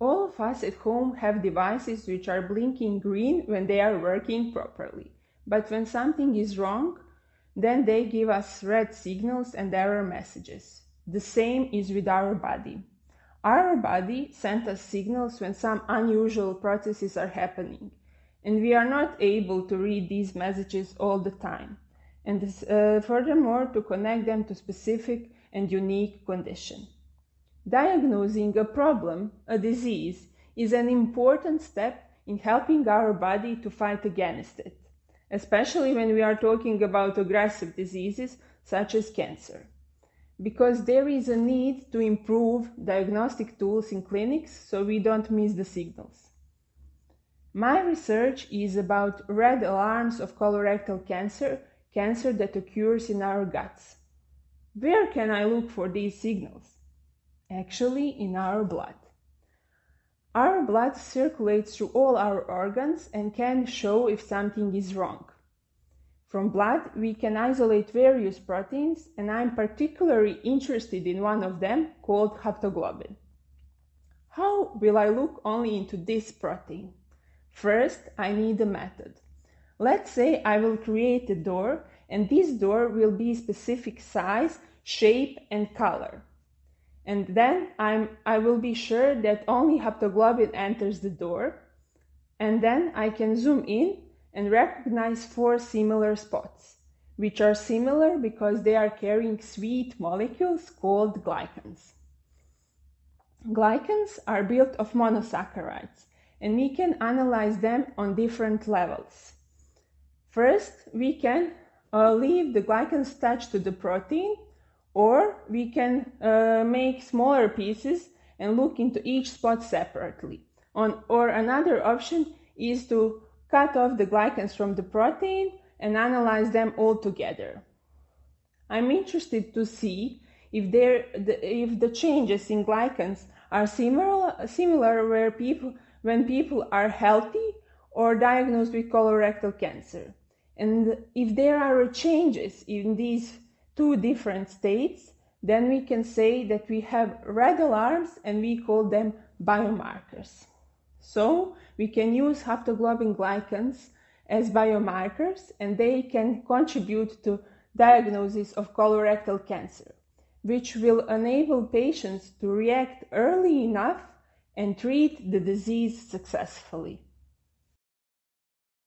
All of us at home have devices which are blinking green when they are working properly. But when something is wrong, then they give us red signals and error messages. The same is with our body. Our body sends us signals when some unusual processes are happening, and we are not able to read these messages all the time, and uh, furthermore to connect them to specific and unique condition. Diagnosing a problem, a disease, is an important step in helping our body to fight against it, especially when we are talking about aggressive diseases such as cancer because there is a need to improve diagnostic tools in clinics so we don't miss the signals. My research is about red alarms of colorectal cancer, cancer that occurs in our guts. Where can I look for these signals? Actually, in our blood. Our blood circulates through all our organs and can show if something is wrong. From blood, we can isolate various proteins, and I'm particularly interested in one of them called haptoglobin. How will I look only into this protein? First, I need a method. Let's say I will create a door, and this door will be specific size, shape, and color. And then I'm, I will be sure that only haptoglobin enters the door, and then I can zoom in and recognize four similar spots, which are similar because they are carrying sweet molecules called glycans. Glycans are built of monosaccharides, and we can analyze them on different levels. First, we can uh, leave the glycans attached to the protein, or we can uh, make smaller pieces and look into each spot separately. On, or another option is to cut off the glycans from the protein and analyze them all together. I'm interested to see if, there, if the changes in glycans are similar, similar where people, when people are healthy or diagnosed with colorectal cancer. And if there are changes in these two different states, then we can say that we have red alarms and we call them biomarkers. So we can use haptoglobin glycans as biomarkers and they can contribute to diagnosis of colorectal cancer, which will enable patients to react early enough and treat the disease successfully.